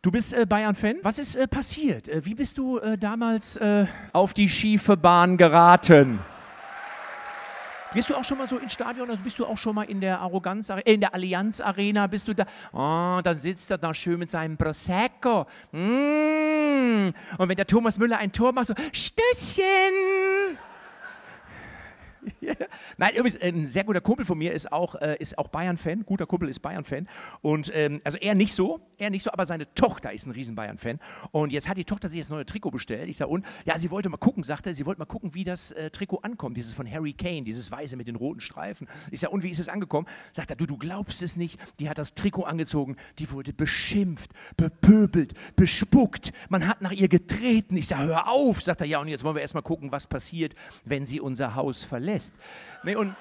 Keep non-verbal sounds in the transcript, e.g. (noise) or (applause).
Du bist äh, Bayern-Fan. Was ist äh, passiert? Äh, wie bist du äh, damals äh, auf die schiefe Bahn geraten? Bist du auch schon mal so ins Stadion, also bist du auch schon mal in der Arroganz, äh, in der Allianz Arena, bist du da? Oh, da sitzt er da schön mit seinem Prosecco. Mm. Und wenn der Thomas Müller ein Tor macht, so Stößchen. (laughs) Nein, übrigens, ein sehr guter Kumpel von mir ist auch, äh, auch Bayern-Fan. Guter Kumpel ist Bayern-Fan. Und ähm, also er nicht so, er nicht so, aber seine Tochter ist ein riesen Bayern-Fan. Und jetzt hat die Tochter sich das neue Trikot bestellt. Ich sage, und? Ja, sie wollte mal gucken, sagte sie wollte mal gucken, wie das äh, Trikot ankommt. Dieses von Harry Kane, dieses weiße mit den roten Streifen. Ich sage, und wie ist es angekommen? Sagt er, du, du glaubst es nicht. Die hat das Trikot angezogen, die wurde beschimpft, bepöbelt, bespuckt. Man hat nach ihr getreten. Ich sage, hör auf, sagt er, ja, und jetzt wollen wir erstmal gucken, was passiert, wenn sie unser Haus verlässt. Nee, und